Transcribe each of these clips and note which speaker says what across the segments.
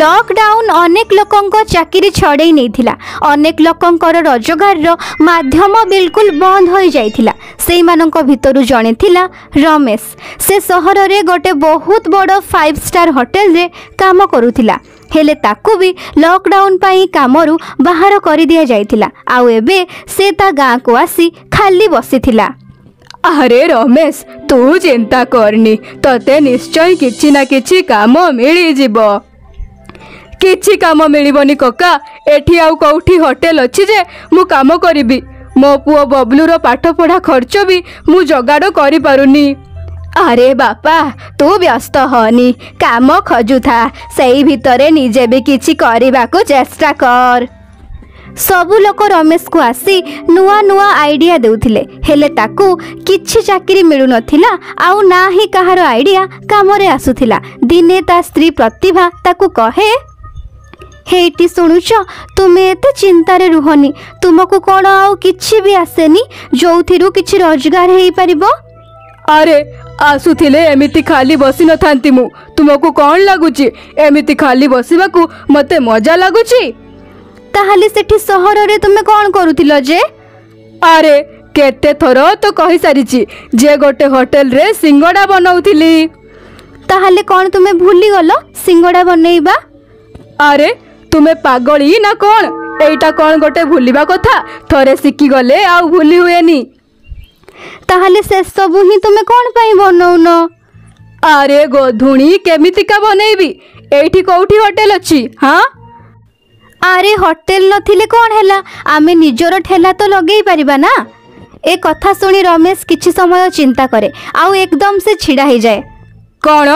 Speaker 1: Lockdown ଅନେକ ଲୋକଙ୍କ ଚାକିରି ଛଡ଼େଇ ନେଇଥିଲା। ଅନେକ ଲୋକଙ୍କର ରୋଜଗାରର ମାଧ୍ୟମ ବିଲକୁଲ ବନ୍ଦ ହୋଇଯାଇଥିଲା। ସେଇମାନଙ୍କ ଭିତରୁ ଜଣେ ଥିଲା ରମେଶ। ସେ ସହରରେ ଗୋଟେ ବହୁତ ବଡ଼ ଫାଇଭ୍ ଷ୍ଟାର ହୋଟେଲରେ କାମ କରୁଥିଲା। ହେଲେ ତାକୁ ବି ଲକଡାଉନ ପାଇଁ କାମରୁ ବାହାର କରିଦିଆଯାଇଥିଲା। ଆଉ ଏବେ ସେ ତା ଗାଁକୁ ଆସି ଖାଲି ବସିଥିଲା।
Speaker 2: ଆରେ ରମେଶ ତୁ ଚିନ୍ତା କରନି ତତେ ନିଶ୍ଚୟ କିଛି ନା କିଛି କାମ ମିଳିଯିବ କିଛି କାମ ମିଳିବନି କକା ଏଠି ଆଉ କୋଉଠି ହୋଟେଲ ଅଛି ଯେ ମୁଁ କାମ କରିବି। ମୋ ପୁଅ ବବଲୁର ପାଠପଢ଼ା ଖର୍ଚ୍ଚ ବି ମୁଁ ଯୋଗାଡ଼ କରିପାରୁନି।
Speaker 1: ଆରେ ବାପା ତୁ ବ୍ୟସ୍ତ ହନି କାମ ଖୋଜୁଥା ସେଇ ଭିତରେ ନିଜେ ବି କିଛି କରିବାକୁ ଚେଷ୍ଟା କର। ସବୁ ଲୋକ ରମେଶକୁ ଆସି ନୂଆ ନୂଆ ଆଇଡ଼ିଆ ଦେଉଥିଲେ। ହେଲେ ତାକୁ କିଛି ଚାକିରି ମିଳୁନଥିଲା ଆଉ ନା ହିଁ କାହାର ଆଇଡ଼ିଆ କାମରେ ଆସୁଥିଲା। ଦିନେ ତା ସ୍ତ୍ରୀ ପ୍ରତିଭା ତାକୁ କହେ ହେଇଟି ଶୁଣୁଛ ତୁମେ ଏତେ ଚିନ୍ତାରେ ରୁହନି। ତୁମକୁ କ'ଣ ଆଉ କିଛି ବି ଆସେନି? ଯୋଉଥିରୁ କିଛି ରୋଜଗାର ହେଇପାରିବ?
Speaker 2: ଆରେ ଆସୁଥିଲେ ଏମିତି ଖାଲି ବସିନଥାନ୍ତି ମୁଁ। ତୁମକୁ କ'ଣ ଲାଗୁଛି ଏମିତି ଖାଲି ବସିବାକୁ ମୋତେ ମଜା ଲାଗୁଛି
Speaker 1: ତାହେଲେ ସେଠି ସହରରେ ତୁମେ କ'ଣ କରୁଥିଲ ଯେ?
Speaker 2: ଆରେ କେତେ ଥର ତ କହିସାରିଛି ଯେ ଗୋଟେ ହୋଟେଲରେ ସିଙ୍ଗଡ଼ା ବନାଉଥିଲି।
Speaker 1: ତାହେଲେ କ'ଣ ତୁମେ ଭୁଲିଗଲ ସିଙ୍ଗଡ଼ା ବନେଇବା?
Speaker 2: ଆରେ ତୁମେ ପାଗଳି ନା କ'ଣ? ଏଇଟା କ'ଣ ଗୋଟେ ଭୁଲିବା କଥା? ଥରେ ଶିଖିଗଲେ ଆଉ ଭୁଲି ହୁଏନି।
Speaker 1: ତାହେଲେ ସେସବୁ ହିଁ ତୁମେ କ'ଣ ପାଇଁ ବନଉନ?
Speaker 2: ଆରେ ଗୋଧୁଣି କେମିତିକା ବନେଇବି? ଏଇଠି କୋଉଠି ହୋଟେଲ ଅଛି ହଁ?
Speaker 1: ଆରେ ହୋଟେଲ ନଥିଲେ କ'ଣ ହେଲା? ଆମେ ନିଜର ଠେଲା ତ ଲଗେଇ ପାରିବା ନା? ଏ କଥା ଶୁଣି ରମେଶ କିଛି ସମୟ ଚିନ୍ତା କରେ ଆଉ ଏକଦମ ସେ ଛିଡ଼ା ହେଇଯାଏ।
Speaker 2: କ'ଣ?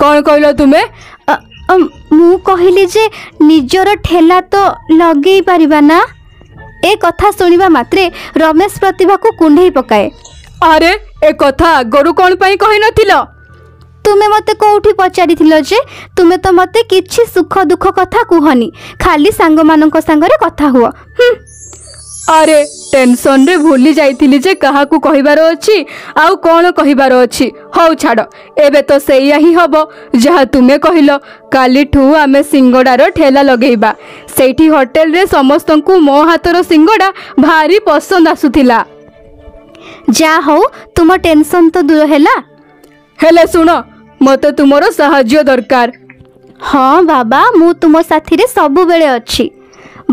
Speaker 2: କ'ଣ କହିଲ ତୁମେ?
Speaker 1: ଅ, ଅ, ମୁଁ କହିଲି ଯେ ନିଜର ଠେଲା ତ ଲଗେଇ ପାରିବା ନା? ଏ କଥା ଶୁଣିବା ମାତ୍ରେ ରମେଶ ପ୍ରତିଭାକୁ କୁଣ୍ଢେଇ ପକାଏ।
Speaker 2: ଆରେ ଏ କଥା ଆଗରୁ କ'ଣ ପାଇଁ କହିନଥିଲ?
Speaker 1: ତୁମେ ମୋତେ କୋଉଠି ପଚାରିଥିଲ ଯେ? ତୁମେ ତ ମୋତେ କିଛି ସୁଖ ଦୁଃଖ କଥା କୁହନି। ଖାଲି ସାଙ୍ଗମାନଙ୍କ ସାଙ୍ଗରେ କଥା ହୁଅ।
Speaker 2: ଆରେ ଟେନସନରେ ଭୁଲି ଯାଇଥିଲି ଯେ କାହାକୁ କହିବାର ଅଛି ଆଉ କ'ଣ କହିବାର ଅଛି। ହଉ ଛାଡ଼ ଏବେ ତ ସେଇଆ ହିଁ ହବ। ଯାହା ତୁମେ କହିଲ କାଲିଠୁ ଆମେ ସିଙ୍ଗଡ଼ାର ଠେଲା ଲଗେଇବା। ସେଇଠି ହୋଟେଲରେ ସମସ୍ତଙ୍କୁ ମୋ ହାତର ସିଙ୍ଗଡ଼ା ଭାରି ପସନ୍ଦ ଆସୁଥିଲା।
Speaker 1: ଯାହା ହଉ ତୁମ ଟେନସନ୍ ତ ଦୂର ହେଲା।
Speaker 2: ହେଲେ ଶୁଣ ମୋତେ ତୁମର ସାହାଯ୍ୟ ଦରକାର।
Speaker 1: ହଁ ବାବା ମୁଁ ତୁମ ସାଥିରେ ସବୁବେଳେ ଅଛି।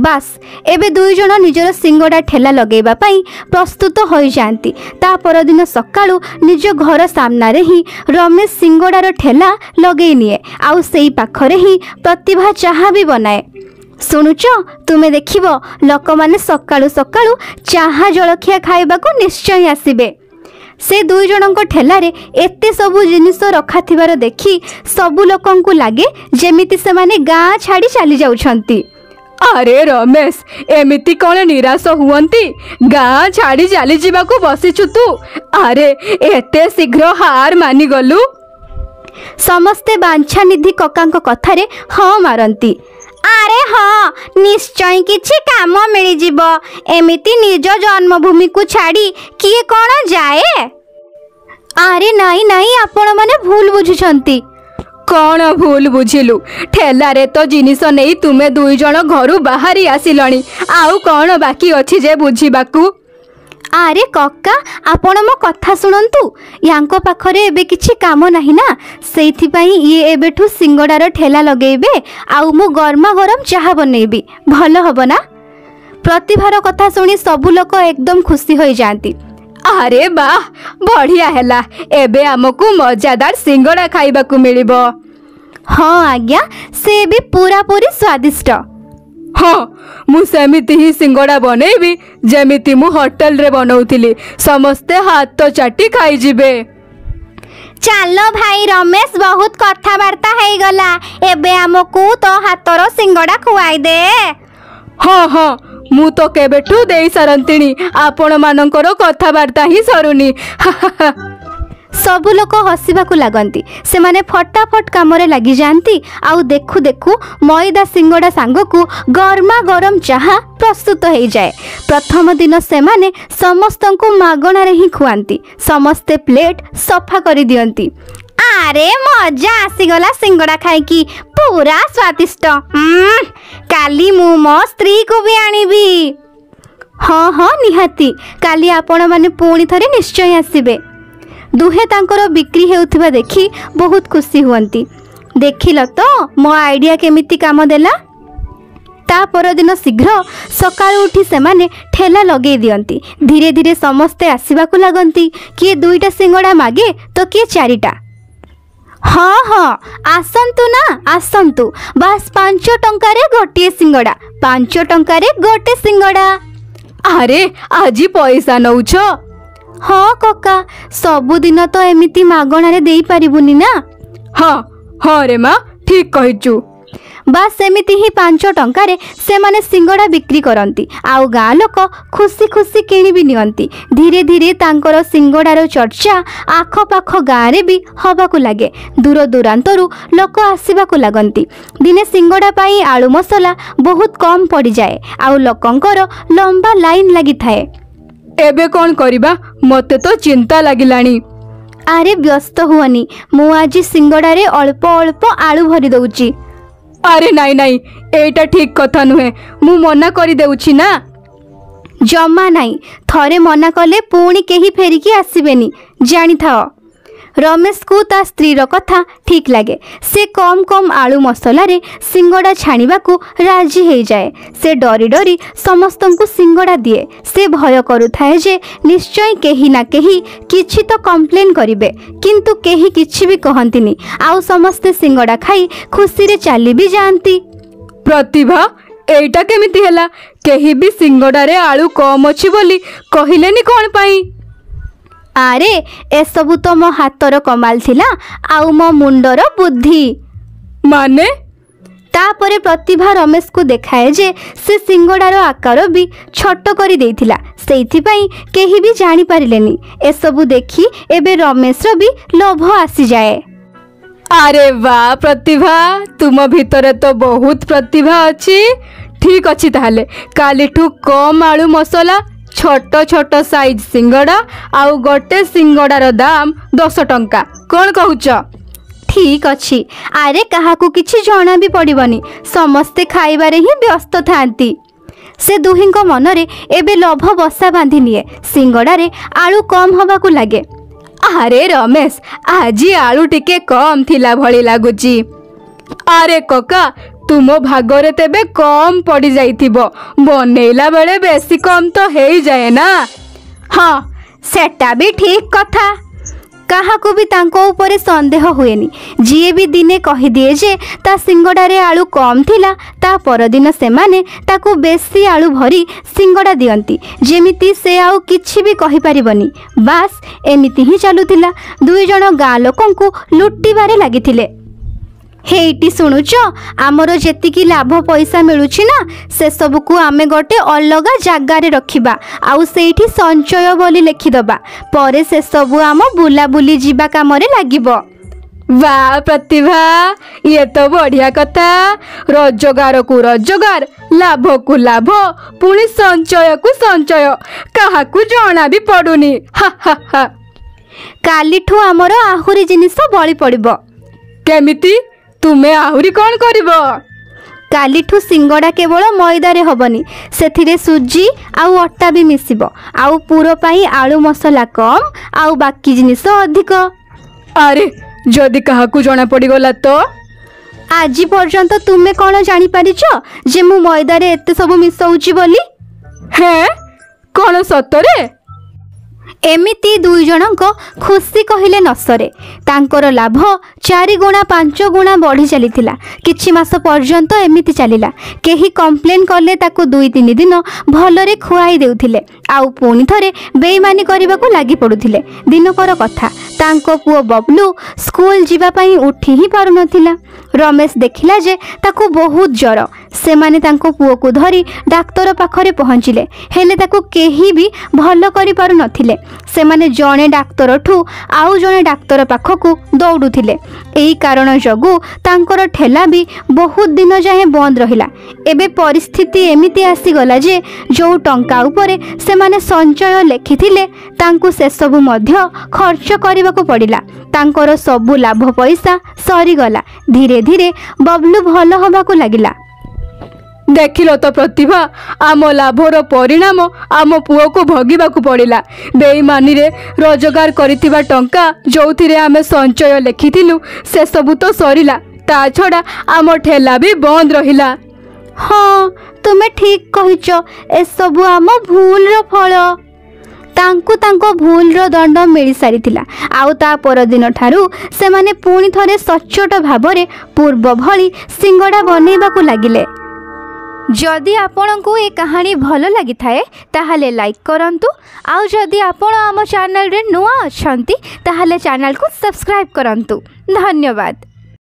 Speaker 1: ବାସ୍ ଏବେ ଦୁଇ ଜଣ ନିଜର ସିଙ୍ଗଡ଼ା ଠେଲା ଲଗେଇବା ପାଇଁ ପ୍ରସ୍ତୁତ ହୋଇଯାଆନ୍ତି। ତା ପରଦିନ ସକାଳୁ ନିଜ ଘର ସାମ୍ନାରେ ହିଁ ରମେଶ ସିଙ୍ଗଡ଼ାର ଠେଲା ଲଗେଇ ନିଏ ଆଉ ସେଇ ପାଖରେ ହିଁ ପ୍ରତିଭା ଚାହା ବି ବନାଏ। ଶୁଣୁଛ ତୁମେ ଦେଖିବ ଲୋକମାନେ ସକାଳୁ ସକାଳୁ ଚାହା ଜଳଖିଆ ଖାଇବାକୁ ନିଶ୍ଚୟ ଆସିବେ। ସେ ଦୁଇ ଜଣଙ୍କ ଠେଲାରେ ଏତେ ସବୁ ଜିନିଷ ରଖାଥିବାର ଦେଖି ସବୁ ଲୋକଙ୍କୁ ଲାଗେ ଯେମିତି ସେମାନେ ଗାଁ ଛାଡ଼ି ଚାଲି ଯାଉଛନ୍ତି।
Speaker 2: ଆରେ ରମେଶ ଏମିତି କ'ଣ ନିରାଶ ହୁଅନ୍ତି? ଗାଁ ଛାଡ଼ି ଚାଲିଯିବାକୁ ବସିଛୁ ତୁ। ଆରେ ଏତେ ଶୀଘ୍ର ହାର ମାନିଗଲୁ।
Speaker 1: ସମସ୍ତେ ବାଞ୍ଛାନିଧି କକାଙ୍କ କଥାରେ ହଁ ମାରନ୍ତି। আরে হ্যাঁ নিশ্চয় কিছু কাম মিলে যাব এমিতি নিজ জন্মভূমি কু ছাড়ি কি কোন যায় আরে নাই নাই আপন
Speaker 2: মানে ভুল বুঝুছন্তি কোন ভুল বুঝিলু ঠেলারে তো জিনিস নেই তুমি দুইজন ঘরু বাহারি আসিলনি আউ কোন বাকি অছি যে বুঝিবাকু
Speaker 1: ଆରେ କକା ଆପଣ ମୋ କଥା ଶୁଣନ୍ତୁ। ୟାଙ୍କ ପାଖରେ ଏବେ କିଛି କାମ ନାହିଁ ନା। ସେଇଥିପାଇଁ ଇଏ ଏବେଠୁ ସିଙ୍ଗଡ଼ାର ଠେଲା ଲଗେଇବେ ଆଉ ମୁଁ ଗରମା ଗରମ ଚାହା ବନେଇବି। ଭଲ ହବ ନା? ପ୍ରତିଭାର କଥା ଶୁଣି ସବୁ ଲୋକ ଏକଦମ ଖୁସି ହୋଇଯାଆନ୍ତି।
Speaker 2: ଆରେ ବାଃ ବଢ଼ିଆ ହେଲା। ଏବେ ଆମକୁ ମଜାଦାର ସିଙ୍ଗଡ଼ା ଖାଇବାକୁ ମିଳିବ।
Speaker 1: ହଁ ଆଜ୍ଞା ସେ ବି ପୁରାପୁରି ସ୍ୱାଦିଷ୍ଟ।
Speaker 2: ହଁ ମୁଁ ସେମିତି ହିଁ ସିଙ୍ଗଡ଼ା ବନେଇବି ଯେମିତି ମୁଁ ହୋଟେଲରେ ବନଉଥିଲି। ସମସ୍ତେ ହାତ ଚାଟି ଖାଇଯିବେ।
Speaker 1: ଚାଲ ଭାଇ ରମେଶ ବହୁତ କଥାବାର୍ତ୍ତା ହେଇଗଲା। ଏବେ ଆମକୁ ତୋ ହାତର ସିଙ୍ଗଡ଼ା ଖୁଆଇ ଦେ।
Speaker 2: ହଁ ହଁ ମୁଁ ତ କେବେଠୁ ଦେଇ ସାରନ୍ତିଣି ଆପଣମାନଙ୍କର କଥାବାର୍ତ୍ତା ହିଁ ସରୁନି।
Speaker 1: ସବୁ ଲୋକ ହସିବାକୁ ଲାଗନ୍ତି। ସେମାନେ ଫଟାଫଟ କାମରେ ଲାଗିଯାଆନ୍ତି। ଆଉ ଦେଖୁ ଦେଖୁ ମଇଦା ସିଙ୍ଗଡ଼ା ସାଙ୍ଗକୁ ଗରମା ଗରମ ଚାହା ପ୍ରସ୍ତୁତ ହେଇଯାଏ। ପ୍ରଥମ ଦିନ ସେମାନେ ସମସ୍ତଙ୍କୁ ମାଗଣାରେ ହିଁ ଖୁଆନ୍ତି। ସମସ୍ତେ ପ୍ଲେଟ୍ ସଫା କରିଦିଅନ୍ତି ଆରେ ମଜା ଆସିଗଲା ସିଙ୍ଗଡ଼ା ଖାଇକି। ପୁରା ସ୍ୱାଦିଷ୍ଟ କାଲି ମୁଁ ମୋ ସ୍ତ୍ରୀକୁ ବି ଆଣିବି। ହଁ ହଁ ନିହାତି। କାଲି ଆପଣମାନେ ପୁଣି ଥରେ ନିଶ୍ଚୟ ଆସିବେ। ଦୁହେଁ ତାଙ୍କର ବିକ୍ରି ହେଉଥିବା ଦେଖି ବହୁତ ଖୁସି ହୁଅନ୍ତି। ଦେଖିଲ ତ ମୋ ଆଇଡ଼ିଆ କେମିତି କାମ ଦେଲା? ତା ପରଦିନ ଶୀଘ୍ର ସକାଳୁ ଉଠି ସେମାନେ ଠେଲା ଲଗେଇ ଦିଅନ୍ତି। ଧୀରେ ଧୀରେ ସମସ୍ତେ ଆସିବାକୁ ଲାଗନ୍ତି କିଏ ଦୁଇଟା ସିଙ୍ଗଡ଼ା ମାଗେ ତ କିଏ ଚାରିଟା। ହଁ ହଁ ଆସନ୍ତୁ ନା ଆସନ୍ତୁ। ବାସ୍ ପାଞ୍ଚ ଟଙ୍କାରେ ଗୋଟିଏ ସିଙ୍ଗଡ଼ା ପାଞ୍ଚ ଟଙ୍କାରେ ଗୋଟେ ସିଙ୍ଗଡ଼ା।
Speaker 2: ଆରେ ଆଜି ପଇସା ନଉଛ।
Speaker 1: ହଁ କକା ସବୁଦିନ ତ ଏମିତି ମାଗଣାରେ ଦେଇପାରିବୁନି ନା?
Speaker 2: ହଁ ହଁ ରେ ମା ଠିକ କହିଛୁ।
Speaker 1: ବାସ୍ ସେମିତି ହିଁ ପାଞ୍ଚ ଟଙ୍କାରେ ସେମାନେ ସିଙ୍ଗଡ଼ା ବିକ୍ରି କରନ୍ତି। ଆଉ ଗାଁ ଲୋକ ଖୁସି ଖୁସି କିଣି ବି ନିଅନ୍ତି। ଧୀରେ ଧୀରେ ତାଙ୍କର ସିଙ୍ଗଡ଼ାର ଚର୍ଚ୍ଚା ଆଖପାଖ ଗାଁରେ ବି ହେବାକୁ ଲାଗେ। ଦୂର ଦୂରାନ୍ତରୁ ଲୋକ ଆସିବାକୁ ଲାଗନ୍ତି। ଦିନେ ସିଙ୍ଗଡ଼ା ପାଇଁ ଆଳୁ ମସଲା ବହୁତ କମ୍ ପଡ଼ିଯାଏ। ଆଉ ଲୋକଙ୍କର ଲମ୍ବା ଲାଇନ୍ ଲାଗିଥାଏ।
Speaker 2: ଏବେ କ'ଣ କରିବା? ମତେ ତ ଚିନ୍ତା ଲାଗିଲାଣି।
Speaker 1: ଆରେ ବ୍ୟସ୍ତ ହୁଅନି ମୁଁ ଆଜି ସିଙ୍ଗଡ଼ାରେ ଅଳ୍ପ ଅଳ୍ପ ଆଳୁ ଭରି ଦଉଛି।
Speaker 2: ଆରେ ନାଇଁ ନାଇଁ ଏଇଟା ଠିକ କଥା ନୁହେଁ ମୁଁ ମନା କରିଦେଉଛି ନା?
Speaker 1: ଜମା ନାହିଁ ଥରେ ମନା କଲେ ପୁଣି କେହି ଫେରିକି ଆସିବେନି ଜାଣିଥାଅ। ରମେଶକୁ ତା ସ୍ତ୍ରୀର କଥା ଠିକ୍ ଲାଗେ। ସେ କମ୍ କମ୍ ଆଳୁ ମସଲାରେ ସିଙ୍ଗଡ଼ା ଛାଣିବାକୁ ରାଜି ହେଇଯାଏ। ସେ ଡରି ଡରି ସମସ୍ତଙ୍କୁ ସିଙ୍ଗଡ଼ା ଦିଏ। ସେ ଭୟ କରୁଥାଏ ଯେ ନିଶ୍ଚୟ କେହି ନା କେହି କିଛି ତ କମ୍ପ୍ଲେନ୍ କରିବେ। କିନ୍ତୁ କେହି କିଛି ବି କହନ୍ତିନି। ଆଉ ସମସ୍ତେ ସିଙ୍ଗଡ଼ା ଖାଇ ଖୁସିରେ ଚାଲି ବି ଯାଆନ୍ତି।
Speaker 2: ପ୍ରତିଭା ଏଇଟା କେମିତି ହେଲା? କେହି ବି ସିଙ୍ଗଡ଼ାରେ ଆଳୁ କମ୍ ଅଛି ବୋଲି କହିଲେନି କ'ଣ ପାଇଁ?
Speaker 1: ଆରେ ଏସବୁ ତ ମୋ ହାତର କମାଲ ଥିଲା ଆଉ ମୋ ମୁଣ୍ଡର ବୁଦ୍ଧି।
Speaker 2: ମାନେ?
Speaker 1: ତାପରେ ପ୍ରତିଭା ରମେଶକୁ ଦେଖାଏ ଯେ ସେ ସିଙ୍ଗଡ଼ାର ଆକାର ବି ଛୋଟ କରି ଦେଇଥିଲା ସେଇଥିପାଇଁ କେହି ବି ଜାଣିପାରିଲେନି। ଏସବୁ ଦେଖି ଏବେ ରମେଶର ବି ଲୋଭ ଆସିଯାଏ।
Speaker 2: ଆରେ ବା ପ୍ରତିଭା! ତୁମ ଭିତରେ ତ ବହୁତ ପ୍ରତିଭା ଅଛି। ଠିକ ଅଛି ତାହେଲେ କାଲିଠୁ କମ୍ ଆଳୁ ମସଲା ଛୋଟ ଛୋଟ ସାଇଜ୍ ସିଙ୍ଗଡ଼ା ଆଉ ଗୋଟେ ସିଙ୍ଗଡ଼ାର ଦାମ ଦଶ ଟଙ୍କା। କ'ଣ କହୁଛ?
Speaker 1: ଠିକ୍ ଅଛି। ଆରେ କାହାକୁ କିଛି ଜଣା ବି ପଡ଼ିବନି। ସମସ୍ତେ ଖାଇବାରେ ହିଁ ବ୍ୟସ୍ତ ଥାଆନ୍ତି। ସେ ଦୁହିଁଙ୍କ ମନରେ ଏବେ ଲୋଭ ବସା ବାନ୍ଧି ନିଏ। ସିଙ୍ଗଡ଼ାରେ ଆଳୁ କମ୍ ହେବାକୁ ଲାଗେ।
Speaker 2: ଆରେ ରମେଶ ଆଜି ଆଳୁ ଟିକେ କମ୍ ଥିଲା ଭଳି ଲାଗୁଛି ଆରେ କକା ତୁମ ଭାଗରେ ତେବେ କମ୍ ପଡ଼ିଯାଇଥିବ। ବନେଇଲା ବେଳେ ବେଶୀ କମ୍ ତ ହେଇଯାଏ ନା?
Speaker 1: ହଁ ସେଟା ବି ଠିକ୍ କଥା। କାହାକୁ ବି ତାଙ୍କ ଉପରେ ସନ୍ଦେହ ହୁଏନି। ଯିଏ ବି ଦିନେ କହିଦିଏ ଯେ ତା ସିଙ୍ଗଡ଼ାରେ ଆଳୁ କମ୍ ଥିଲା ତା ପରଦିନ ସେମାନେ ତାକୁ ବେଶୀ ଆଳୁ ଭରି ସିଙ୍ଗଡ଼ା ଦିଅନ୍ତି। ଯେମିତି ସେ ଆଉ କିଛି ବି କହିପାରିବନି। ବାସ୍ ଏମିତି ହିଁ ଚାଲୁଥିଲା। ଦୁଇ ଜଣ ଗାଁ ଲୋକଙ୍କୁ ଲୁଟିବାରେ ଲାଗିଥିଲେ। ହେଇଟି ଶୁଣୁଛ ଆମର ଯେତିକି ଲାଭ ପଇସା ମିଳୁଛି ନା ସେସବୁକୁ ଆମେ ଗୋଟେ ଅଲଗା ଜାଗାରେ ରଖିବା ଆଉ ସେଇଠି ସଞ୍ଚୟ ବୋଲି ଲେଖିଦେବା ପରେ ସେସବୁ ଆମ ବୁଲାବୁଲି ଯିବା କାମରେ ଲାଗିବ।
Speaker 2: ବା ପ୍ରତିଭା ଇଏ ତ ବଢିଆ କଥା ରୋଜଗାରକୁ ରୋଜଗାର ଲାଭକୁ ଲାଭ ପୁଣି ସଞ୍ଚୟକୁ ସଞ୍ଚୟ କାହାକୁ ଜଣା ବି ପଡୁନି ହା ହା ହା।
Speaker 1: କାଲିଠୁ ଆମର ଆହୁରି ଜିନିଷ ବଳି ପଡ଼ିବ।
Speaker 2: କେମିତି? ତୁମେ ଆହୁରି କ'ଣ କରିବ?
Speaker 1: କାଲିଠୁ ସିଙ୍ଗଡ଼ା କେବଳ ମଇଦାରେ ହେବନି ସେଥିରେ ସୁଜି ଆଉ ଅଟା ବି ମିଶିବ ଆଉ ପୁର ପାଇଁ ଆଳୁ ମସଲା କମ୍ ଆଉ ବାକି ଜିନିଷ ଅଧିକ।
Speaker 2: ଆରେ ଯଦି କାହାକୁ ଜଣା ପଡିଗଲା ତ?
Speaker 1: ଆଜି ପର୍ଯ୍ୟନ୍ତ ତୁମେ କ'ଣ ଜାଣିପାରିଛ ଯେ ମୁଁ ମଇଦାରେ ଏତେ ସବୁ ମିଶାଉଛି ବୋଲି?
Speaker 2: ହେଁ? କ'ଣ ସତରେ?
Speaker 1: ଏମିତି ଦୁଇ ଜଣଙ୍କ ଖୁସି କହିଲେ ନ ସରେ ତାଙ୍କର ଲାଭ ଚାରି ଗୁଣା ପାଞ୍ଚ ଗୁଣା ବଢ଼ି ଚାଲିଥିଲା। କିଛି ମାସ ପର୍ଯ୍ୟନ୍ତ ଏମିତି ଚାଲିଲା। କେହି କମ୍ପ୍ଲେନ୍ କଲେ ତାକୁ ଦୁଇ ତିନି ଦିନ ଭଲରେ ଖୁଆଇ ଦେଉଥିଲେ। ଆଉ ପୁଣି ଥରେ ବେଇମାନି କରିବାକୁ ଲାଗି ପଡ଼ୁଥିଲେ ଦିନକର କଥା। ତାଙ୍କ ପୁଅ ବବଲୁ ସ୍କୁଲ ଯିବା ପାଇଁ ଉଠି ହିଁ ପାରୁନଥିଲା। ରମେଶ ଦେଖିଲା ଯେ ତାକୁ ବହୁତ ଜ୍ୱର ସେମାନେ ତାଙ୍କ ପୁଅକୁ ଧରି ଡାକ୍ତର ପାଖରେ ପହଞ୍ଚିଲେ। ହେଲେ ତାକୁ କେହି ବି ଭଲ କରିପାରୁନଥିଲେ। ସେମାନେ ଜଣେ ଡାକ୍ତରଠୁ ଆଉ ଜଣେ ଡାକ୍ତର ପାଖକୁ ଦୌଡ଼ୁଥିଲେ। ଏହି କାରଣ ଯୋଗୁଁ ତାଙ୍କର ଠେଲା ବି ବହୁତ ଦିନ ଯାଏଁ ବନ୍ଦ ରହିଲା। ଏବେ ପରିସ୍ଥିତି ଏମିତି ଆସିଗଲା ଯେ ଯେଉଁ ଟଙ୍କା ଉପରେ ସେମାନେ ସଞ୍ଚୟ ଲେଖିଥିଲେ ତାଙ୍କୁ ସେସବୁ ମଧ୍ୟ ଖର୍ଚ୍ଚ କରିବାକୁ ପଡ଼ିଲା। ତାଙ୍କର ସବୁ ଲାଭ ପଇସା ସରିଗଲା। ଧୀରେ ଧୀରେ ବବଲୁ ଭଲ ହେବାକୁ ଲାଗିଲା।
Speaker 2: ଦେଖିଲ ତ ପ୍ରତିଭା ଆମ ଲାଭର ପରିଣାମ ଆମ ପୁଅକୁ ଭୋଗିବାକୁ ପଡ଼ିଲା। ବେଇମାନିରେ ରୋଜଗାର କରିଥିବା ଟଙ୍କା ଯେଉଁଥିରେ ଆମେ ସଞ୍ଚୟ ଲେଖିଥିଲୁ ସେସବୁ ତ ସରିଲା। ତା ଛଡ଼ା ଆମ ଠେଲା ବି ବନ୍ଦ ରହିଲା।
Speaker 1: ହଁ ତୁମେ ଠିକ୍ କହିଛ। ଏସବୁ ଆମ ଭୁଲର ଫଳ। ତାଙ୍କୁ ତାଙ୍କ ଭୁଲର ଦଣ୍ଡ ମିଳିସାରିଥିଲା। ଆଉ ତା ପରଦିନ ଠାରୁ ସେମାନେ ପୁଣି ଥରେ ସଚ୍ଚୋଟ ଭାବରେ ପୂର୍ବ ଭଳି ସିଙ୍ଗଡ଼ା ବନେଇବାକୁ ଲାଗିଲେ। ଯଦି ଆପଣଙ୍କୁ ଏ କାହାଣୀ ଭଲ ଲାଗିଥାଏ ତାହେଲେ ଲାଇକ୍ କରନ୍ତୁ। ଆଉ ଯଦି ଆପଣ ଆମ ଚ୍ୟାନେଲରେ ନୂଆ ଅଛନ୍ତି ତାହେଲେ ଚ୍ୟାନେଲକୁ ସବସ୍କ୍ରାଇବ୍ କରନ୍ତୁ। ଧନ୍ୟବାଦ।